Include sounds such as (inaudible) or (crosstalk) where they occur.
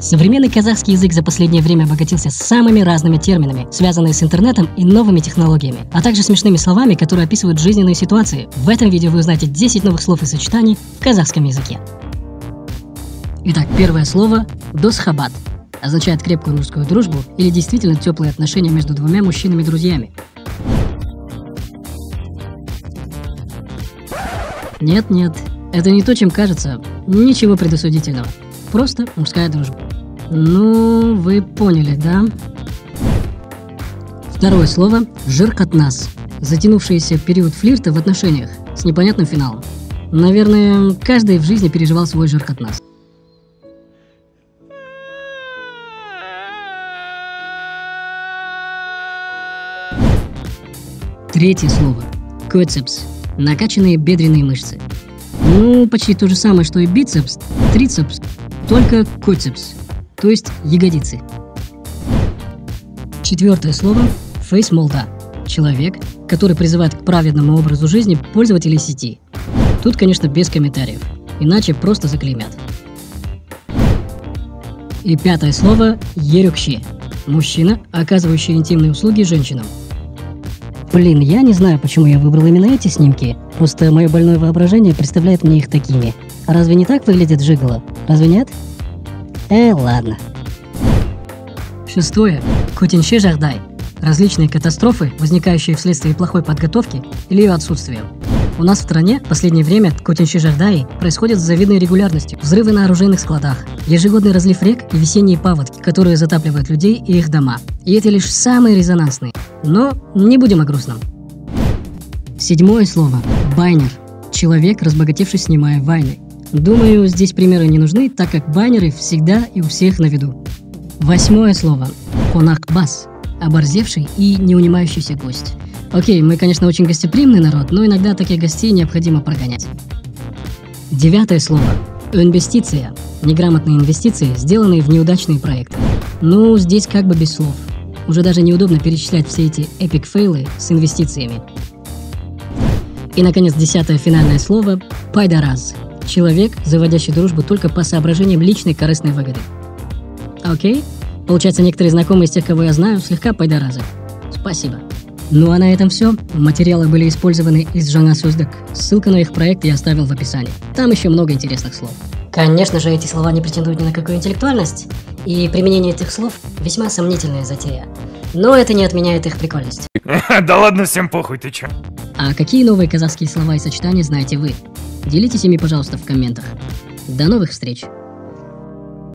Современный казахский язык за последнее время обогатился самыми разными терминами, связанными с интернетом и новыми технологиями, а также смешными словами, которые описывают жизненные ситуации. В этом видео вы узнаете 10 новых слов и сочетаний в казахском языке. Итак, первое слово – досхабат. Означает крепкую мужскую дружбу или действительно теплые отношения между двумя мужчинами-друзьями. Нет-нет, это не то, чем кажется. Ничего предосудительного. Просто мужская дружба. Ну, вы поняли, да? Второе слово – жиркотнас. Затянувшийся период флирта в отношениях с непонятным финалом. Наверное, каждый в жизни переживал свой жиркотнас. Третье слово – коцепс. Накачанные бедренные мышцы. Ну, почти то же самое, что и бицепс, трицепс, только коцепс, то есть ягодицы. Четвертое слово – фейсмолда. Человек, который призывает к праведному образу жизни пользователей сети. Тут, конечно, без комментариев, иначе просто заклеймят. И пятое слово – ерюкши. Мужчина, оказывающий интимные услуги женщинам. Блин, я не знаю, почему я выбрал именно эти снимки. Просто мое больное воображение представляет мне их такими. А разве не так выглядит Жигало? Разве нет? Э, ладно. Шестое. Котинше Жахдай. Различные катастрофы, возникающие вследствие плохой подготовки или ее отсутствия. У нас в стране в последнее время Котинши Жардаи происходят с завидной регулярностью. Взрывы на оружейных складах, ежегодный разлив рек и весенние паводки, которые затапливают людей и их дома. И это лишь самые резонансные. Но не будем о грустном. Седьмое слово. Байнер. Человек, разбогатевший, снимая вайны. Думаю, здесь примеры не нужны, так как байнеры всегда и у всех на виду. Восьмое слово. Конакбас. Оборзевший и неунимающийся гость. Окей, мы, конечно, очень гостеприимный народ, но иногда таких гостей необходимо прогонять. Девятое слово. Инвестиция. Неграмотные инвестиции, сделанные в неудачные проекты. Ну, здесь как бы без слов. Уже даже неудобно перечислять все эти эпик фейлы с инвестициями. И, наконец, десятое финальное слово – пайдараз. Человек, заводящий дружбу только по соображениям личной корыстной выгоды. Окей? Получается, некоторые знакомые из тех, кого я знаю, слегка пайдаразы. Спасибо. Ну а на этом все. Материалы были использованы из Жана Суздак. Ссылка на их проект я оставил в описании. Там еще много интересных слов. Конечно же, эти слова не претендуют ни на какую интеллектуальность, и применение этих слов весьма сомнительная затея. Но это не отменяет их прикольность. (laughs) Да ладно, всем похуй, ты чё? А какие новые казахские слова и сочетания знаете вы? Делитесь ими, пожалуйста, в комментах. До новых встреч!